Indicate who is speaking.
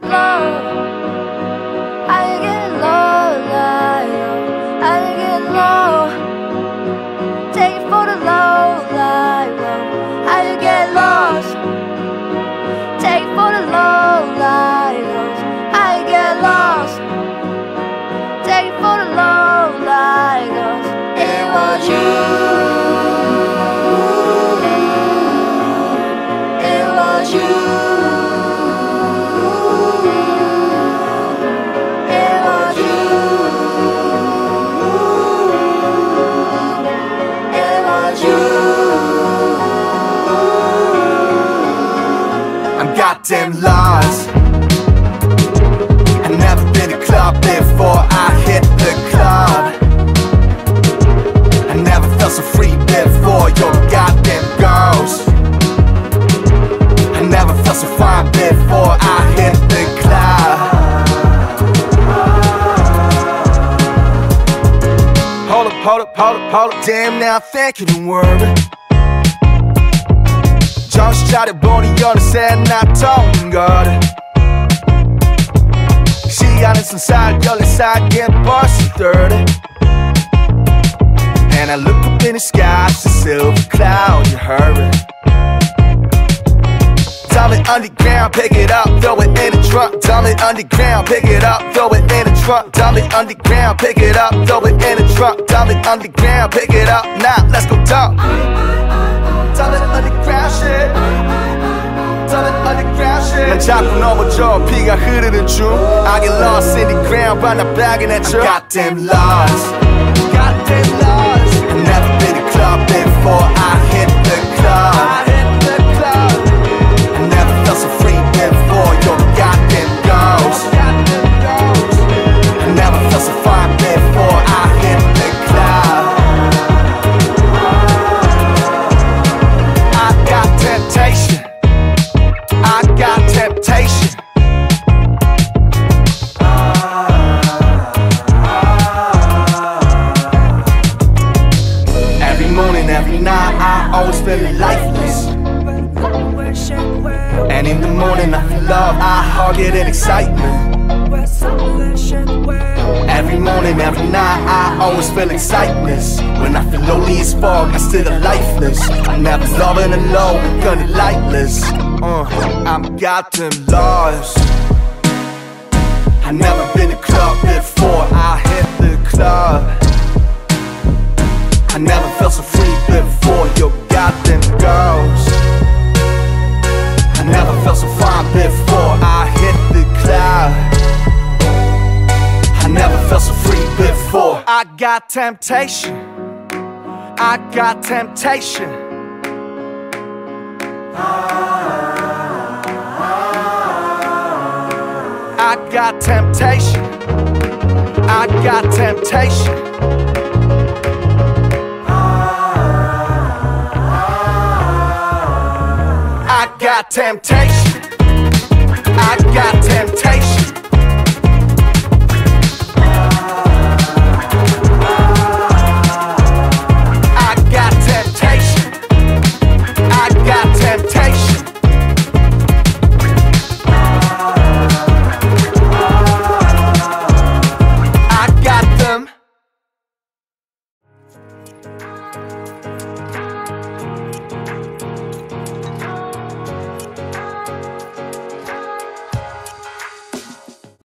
Speaker 1: I
Speaker 2: goddamn lost. I've never been to club before I hit the club. I never felt so free before your goddamn girls. I never felt so fine before I hit the club. Hold up, hold up, hold up, hold up. Damn, now I'm thinking the word 정신 보니 어느새 나 통걸 시간은 순살 열린 사이에 벌써 30 And I look up in the sky, it's a silver cloud, you heard it Dump it underground, pick it up, throw it in the trunk Dump it underground, pick it up, throw it in the trunk Dump it underground, pick it up, throw it in the trunk Dump it underground, pick it up, now let's go dump Dump it underground shit Dump it underground shit 난 자꾸 넘어져 피가 흐르는 중 I get lost in the ground but I'm bagging at you I'm goddamn lost Every night, I always feel lifeless. And in the morning I feel love, I hug it in excitement. Every morning, every night, I always feel excitement. When I feel lonely as fog, I still lifeless. I'm never loving alone, gonna lightless uh, I'm goddamn lost. I never been to club before I hit the club. I never felt so free before your goddamn girls I never felt so fine before I hit the club I never felt so free before. I got temptation. I got temptation. I got temptation. I got temptation got temptation. I got temptation